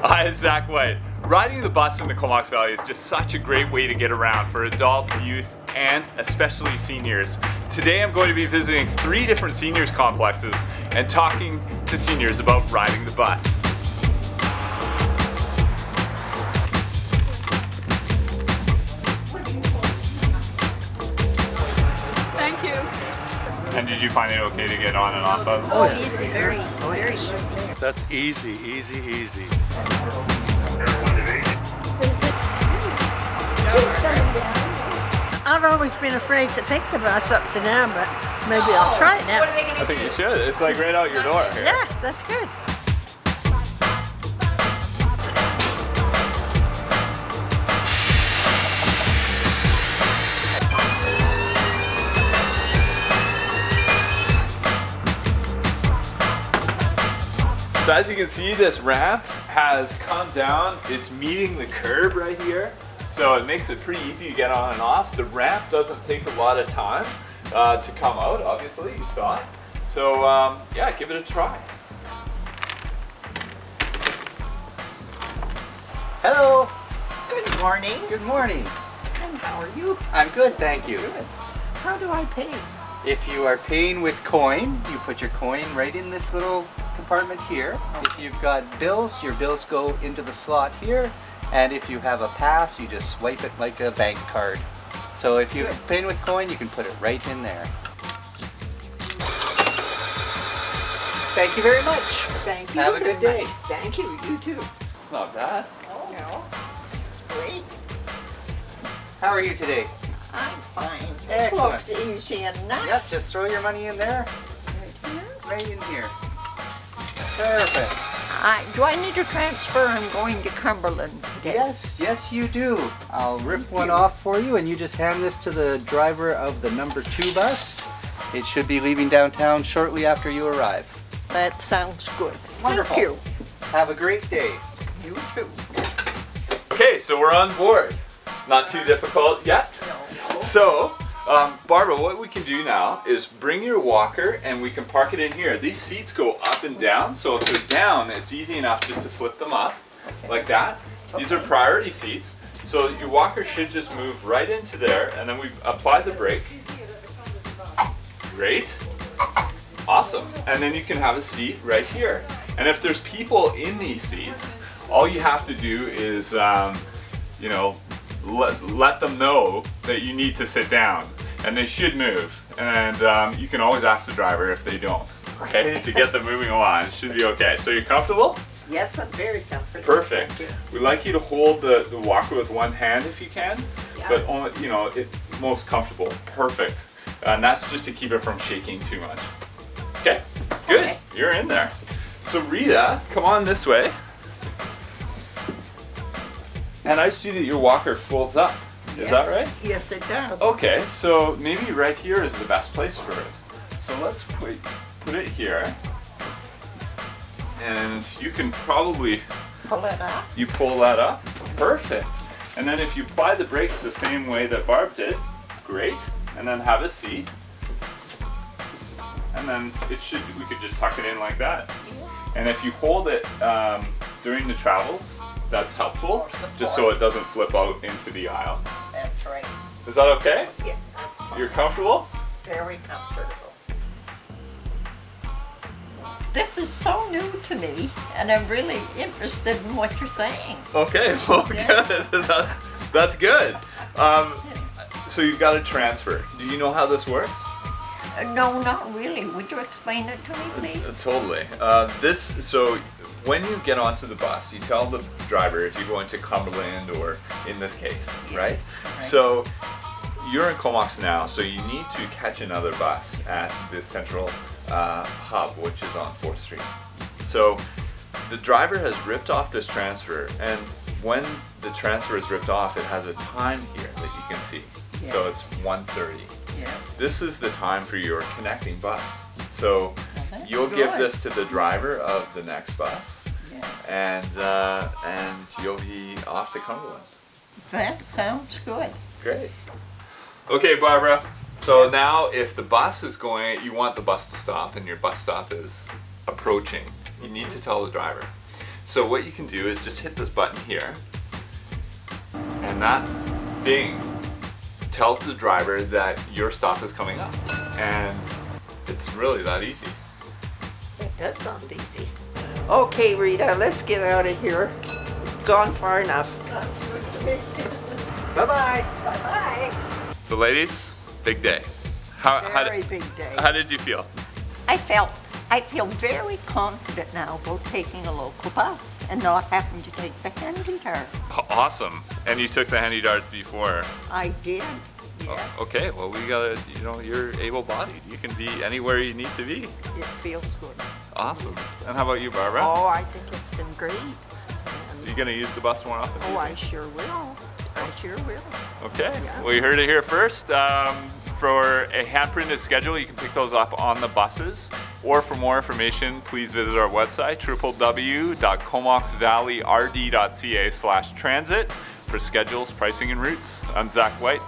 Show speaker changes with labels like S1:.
S1: Hi, it's Zac Whyte. Riding the bus in the Comox Valley is just such a great way to get around for adults, youth, and especially seniors. Today I'm going to be visiting three different seniors complexes and talking to seniors about riding the bus. And did you find it okay to get on and off of?
S2: Oh, easy, very, very easy.
S3: That's easy, easy, easy.
S4: I've always been afraid to take the bus up to now, but maybe I'll try it now.
S1: I think you should. It's like right out your door here.
S4: Yeah, that's good.
S1: So as you can see, this ramp has come down. It's meeting the curb right here. So it makes it pretty easy to get on and off. The ramp doesn't take a lot of time uh, to come out, obviously, you saw it. So um, yeah, give it a try.
S5: Hello.
S4: Good morning.
S5: Good morning.
S4: And how are you?
S5: I'm good, thank you.
S4: Good. How do I pay?
S5: If you are paying with coin, you put your coin right in this little compartment here. If you've got bills, your bills go into the slot here. And if you have a pass, you just swipe it like a bank card. So if you're paying with coin, you can put it right in there. Thank you very much.
S4: Thank you.
S5: Have a good day.
S4: Thank you. You too.
S1: It's not bad.
S4: Oh, no. Great.
S5: How are you today?
S4: I'm fine. This
S5: Excellent.
S4: looks easy enough.
S5: Yep, just throw your money in there,
S4: Right here.
S5: right in here. Perfect.
S4: I, do I need to transfer? I'm going to Cumberland today.
S5: Yes, yes you do. I'll rip one off for you and you just hand this to the driver of the number two bus. It should be leaving downtown shortly after you arrive.
S4: That sounds good.
S5: Wonderful.
S4: Thank you.
S5: Have a great day.
S4: You too.
S1: Okay, so we're on board. Not too difficult yet.
S4: No.
S1: So, um, Barbara, what we can do now is bring your walker and we can park it in here. These seats go up and down, so if they're down, it's easy enough just to flip them up like that. These are priority seats, so your walker should just move right into there, and then we apply the brake. Great. Awesome. And then you can have a seat right here. And if there's people in these seats, all you have to do is, um, you know, let, let them know that you need to sit down and they should move. And um, you can always ask the driver if they don't, okay, to get them moving along. It should be okay. So you're comfortable?
S4: Yes, I'm very comfortable.
S1: Perfect. We'd like you to hold the, the walker with one hand if you can,
S4: Yeah.
S1: but only, you know, it most comfortable. Perfect. And that's just to keep it from shaking too much. Okay, good.
S4: Okay.
S1: You're in there. So Rita, come on this way. And I see that your walker folds up. Is that right?
S4: Yes, it does.
S1: Okay, so maybe right here is the best place for it. So let's put, put it here. And you can probably,
S4: Pull it up.
S1: you pull that up. Perfect. And then if you apply the brakes the same way that Barb did, great. And then have a seat. And then it should, we could just tuck it in like that. And if you hold it um, during the travels, that's helpful, just so it doesn't flip out into the aisle.
S4: That's right.
S1: Is that okay?
S4: Yeah, that's fine.
S1: You're comfortable?
S4: very comfortable. This is so new to me, and I'm really interested in what you're saying.
S1: Okay, well,
S4: Yeah.
S1: good. That's that's good. Um, so you've got a transfer. Do you know how this works?
S4: Uh, No, not really. Would you explain it to me, please?
S1: Uh, Totally. Uh, this so when you get onto the bus, you tell the driver if you're going to Cumberland or in this case, right? So you're in Comox now, so you need to catch another bus at the central uh, hub, which is on 4th Street. So the driver has ripped off this transfer, and when the transfer is ripped off, it has a time here that you can see. So it's 1:30.
S4: Yes.
S1: This is the time for your connecting bus. So you'll give this to the driver of the next bus,
S4: Yes.
S1: and uh, and you'll be off to Cumberland.
S4: That sounds good.
S1: Great. Okay, Barbara. So now, if the bus is going, you want the bus to stop, and your bus stop is approaching. You need to tell the driver. So what you can do is just hit this button here, and that ding tells the driver that your stop is coming up. And it's really that easy.
S4: It does sound easy. Okay, Rita, let's get out of here. Gone far enough. Bye-bye. Bye-bye.
S1: So ladies, big day. How, how,
S4: Very
S1: did,
S4: big day.
S1: how did you feel?
S4: I felt, I feel very confident now about taking a local bus and not having to take the handy car.
S1: Oh, awesome. And you took the HandyDART before.
S4: I did, oh, yes.
S1: Oh, Okay, well we gotta, you know, you're able-bodied. You can be anywhere you need to be.
S4: It feels good.
S1: Awesome. And how about you, Barbara?
S4: Oh, I think it's been great. And-
S1: You gonna use the bus more often?
S4: Oh, I sure will. I sure will.
S1: Okay,
S4: Yeah.
S1: well you heard it here first. Um, for a hand-printed schedule, you can pick those up on the buses. Or for more information, please visit our website, www.comoxvalleyrd.ca slash transit for schedules, pricing, and routes. I'm Zac Whyte.